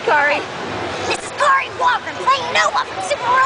Kari. This is Kari Walker playing Nova from Super